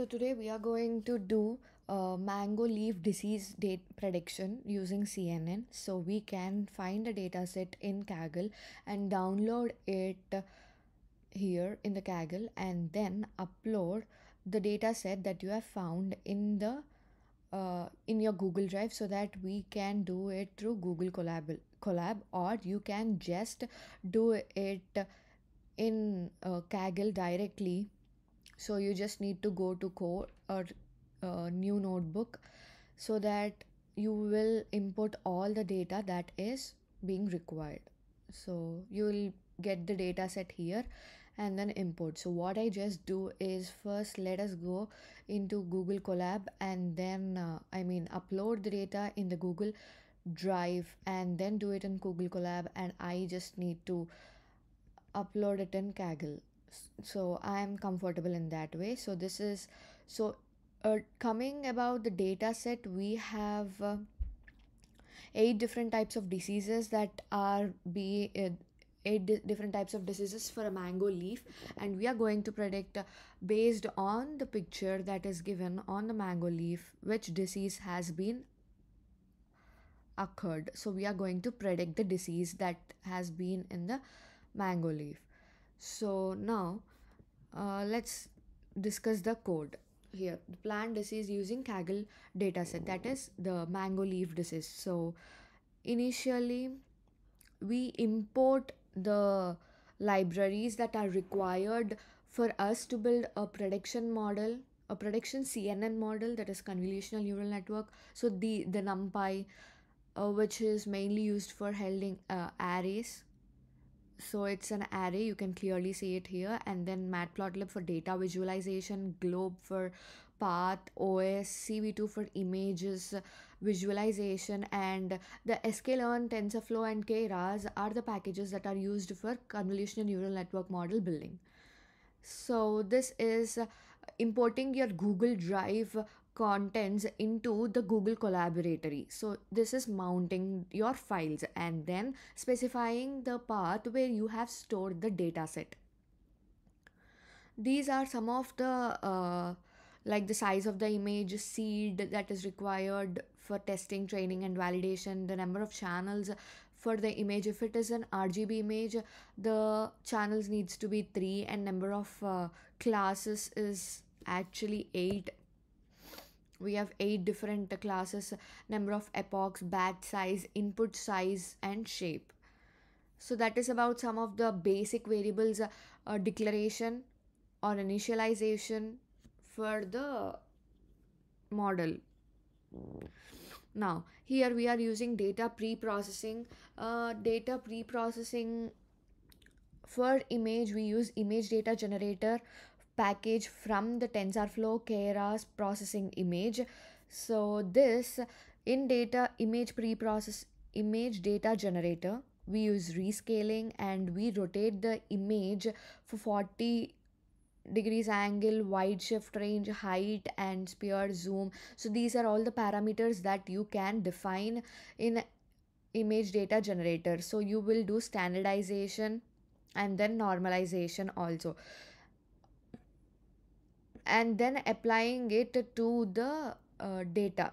So today we are going to do uh, mango leaf disease date prediction using CNN. So we can find a data set in Kaggle and download it here in the Kaggle and then upload the data set that you have found in the uh, in your Google Drive so that we can do it through Google Colab Colab or you can just do it in uh, Kaggle directly so you just need to go to code or uh, new notebook so that you will input all the data that is being required. So you will get the data set here and then import. So what i just do is first let us go into google colab and then uh, i mean upload the data in the google drive and then do it in google colab and i just need to upload it in kaggle so i'm comfortable in that way. So this is so uh, coming about the data set we have uh, eight different types of diseases that are be uh, eight di- different types of diseases for a mango leaf. And we are going to predict uh, based on the picture that is given on the mango leaf which disease has been occurred. So we are going to predict the disease that has been in the mango leaf so now uh, let's discuss the code. Here the plant disease using kaggle dataset that is the mango leaf disease. So initially we import the libraries that are required for us to build a prediction model a prediction cnn model that is convolutional neural network. So the the numpy uh, which is mainly used for holding uh, arrays so it's an array. You can clearly see it here. And then matplotlib for data visualization glob for path os cv2 for images visualization and the sklearn tensorflow and keras are the packages that are used for convolutional neural network model building. So this is importing your google drive contents into the Google Collaboratory. So this is mounting your files and then specifying the path where you have stored the dataset. These are some of the uh, like the size of the image seed that is required for testing, training, and validation, the number of channels for the image if it is an rgb image the channels needs to be 3 and number of uh, classes is actually 8 we have eight different classes number of epochs batch size input size and shape. So that is about some of the basic variables uh, declaration or initialization for the model. Now here we are using data pre-processing. Uh, data pre-processing for image we use image data generator package from the TensorFlow Keras processing image. So this in data image pre-process image data generator we use rescaling and we rotate the image for 40 degrees angle wide shift range height and shear zoom. So these are all the parameters that you can define in image data generator. So you will do standardization and then normalization also and then applying it to the uh, data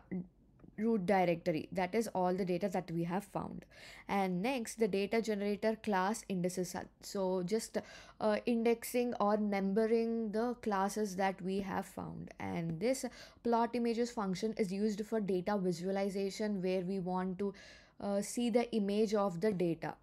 root directory. That is all the data that we have found. And next the data generator class indices so just uh, indexing or numbering the classes that we have found. And this plot images function is used for data visualization where we want to uh, see the image of the data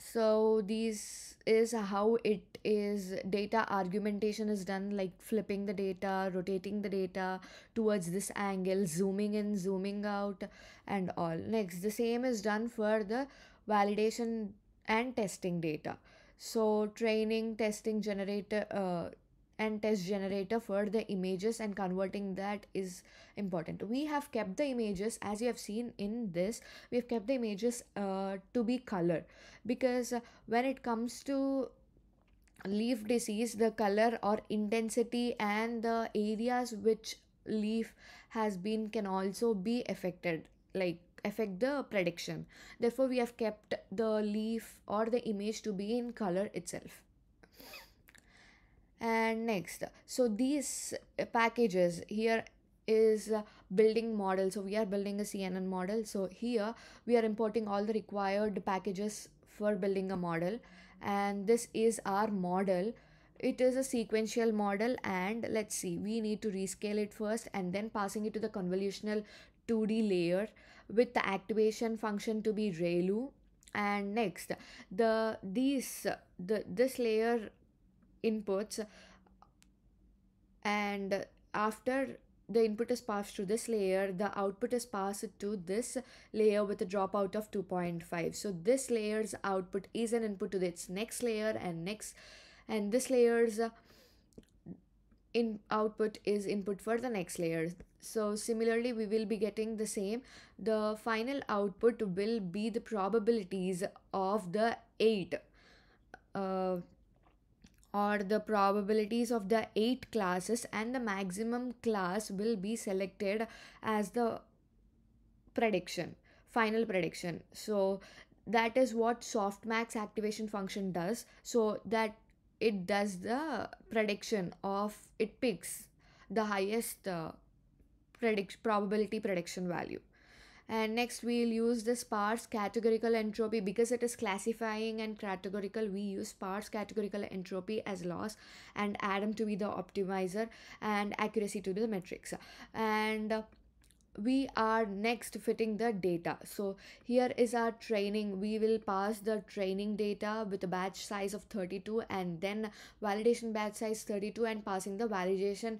so this is how it is data argumentation is done like flipping the data rotating the data towards this angle zooming in zooming out and all. Next the same is done for the validation and testing data. So training testing generator uh, and test generator for the images and converting that is important. We have kept the images as you have seen in this we have kept the images uh, to be color because when it comes to leaf disease the color or intensity and the areas which leaf has been can also be affected like affect the prediction. Therefore we have kept the leaf or the image to be in color itself and next so these packages here is building model. So we are building a cnn model. So here we are importing all the required packages for building a model. And this is our model. It is a sequential model. And let's see we need to rescale it first and then passing it to the convolutional 2d layer with the activation function to be ReLU. And next the these the this layer inputs and after the input is passed to this layer the output is passed to this layer with a dropout of 2.5 so this layer's output is an input to its next layer and next and this layer's in output is input for the next layer. So similarly we will be getting the same. The final output will be the probabilities of the 8 uh, or the probabilities of the 8 classes and the maximum class will be selected as the prediction final prediction. So that is what softmax activation function does. So that it does the prediction of it picks the highest uh, predict probability prediction value and next we'll use the sparse categorical entropy because it is classifying and categorical. We use sparse categorical entropy as loss and adam to be the optimizer and accuracy to be the metrics and uh, we are next fitting the data. So here is our training. We will pass the training data with a batch size of 32 and then validation batch size 32 and passing the validation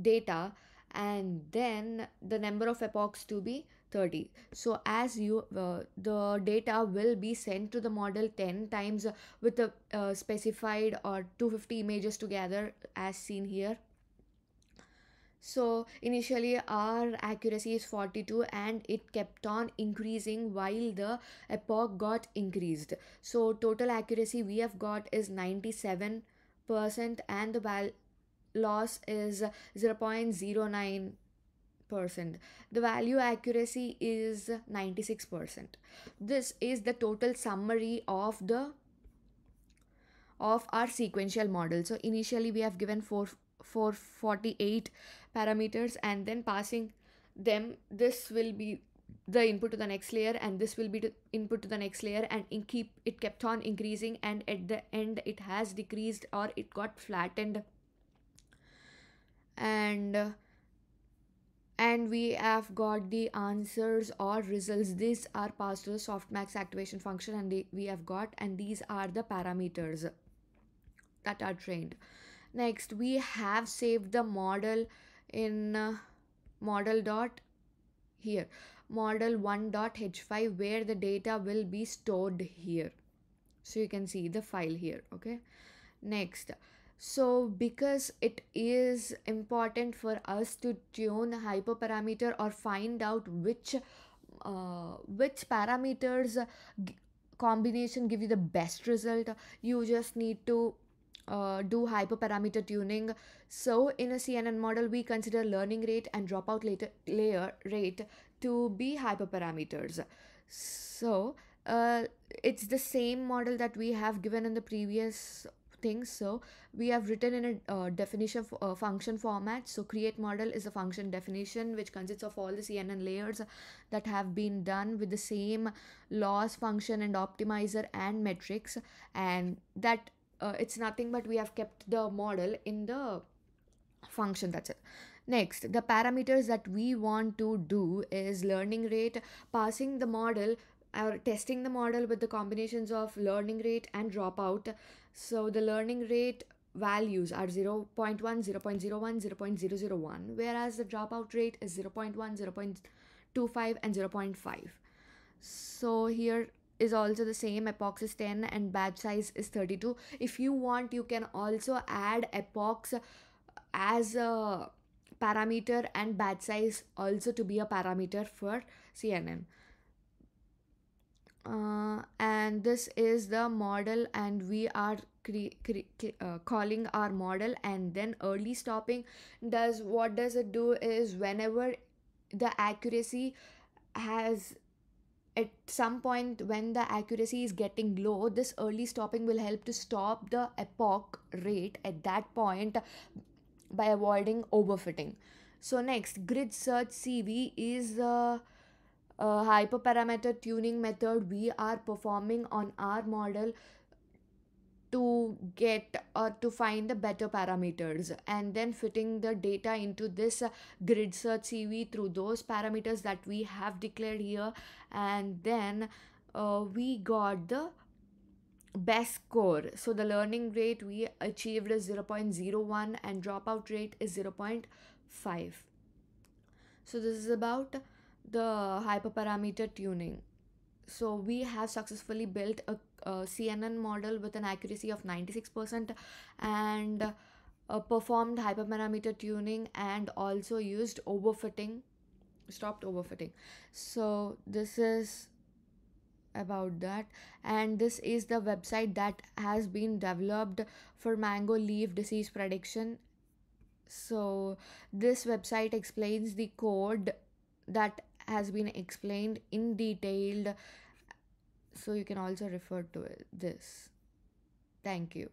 data. And then the number of epochs to be 30 so as you uh, the data will be sent to the model 10 times with the uh, specified or 250 images together as seen here. So initially our accuracy is 42 and it kept on increasing while the epoch got increased. So total accuracy we have got is 97 percent and the val loss is 0.09 percent. The value accuracy is 96 percent. This is the total summary of the of our sequential model. So initially we have given 4 448 parameters and then passing them this will be the input to the next layer and this will be the input to the next layer and in keep it kept on increasing and at the end it has decreased or it got flattened. And and we have got the answers or results. These are passed to the softmax activation function and we have got and these are the parameters that are trained. Next we have saved the model in uh, model dot here model 1.h5 where the data will be stored here. So you can see the file here okay? Next so because it is important for us to tune hyperparameter or find out which uh, which parameters combination give you the best result you just need to uh, do hyperparameter tuning. So in a CNN model, we consider learning rate and dropout later, layer rate to be hyperparameters. So uh, it's the same model that we have given in the previous so we have written in a uh, definition uh, function format. So create model is a function definition which consists of all the cnn layers that have been done with the same loss function and optimizer and metrics. And that uh, it's nothing but we have kept the model in the function. That's it. Next the parameters that we want to do is learning rate passing the model or testing the model with the combinations of learning rate and dropout. So the learning rate values are 0 0.1 0 0.01 0 0.001 whereas the dropout rate is 0 0.1 0 0.25 and 0 0.5 so here is also the same epochs is 10 and batch size is 32 if you want you can also add epochs as a parameter and batch size also to be a parameter for cnn uh, and this is the model and we are uh, calling our model and then early stopping does what does it do is whenever the accuracy has at some point when the accuracy is getting low this early stopping will help to stop the epoch rate at that point by avoiding overfitting. So next grid search cv is a, a hyperparameter tuning method we are performing on our model to get or to find the better parameters and then fitting the data into this uh, grid search cv through those parameters that we have declared here. And then uh, we got the best score. So the learning rate we achieved is 0.01 and dropout rate is 0.5 so this is about the hyperparameter tuning. So we have successfully built a, a cnn model with an accuracy of 96% and uh, performed hyperparameter tuning and also used overfitting stopped overfitting. So this is about that. And this is the website that has been developed for mango leaf disease prediction. So this website explains the code that has been explained in detailed so you can also refer to it, this. Thank you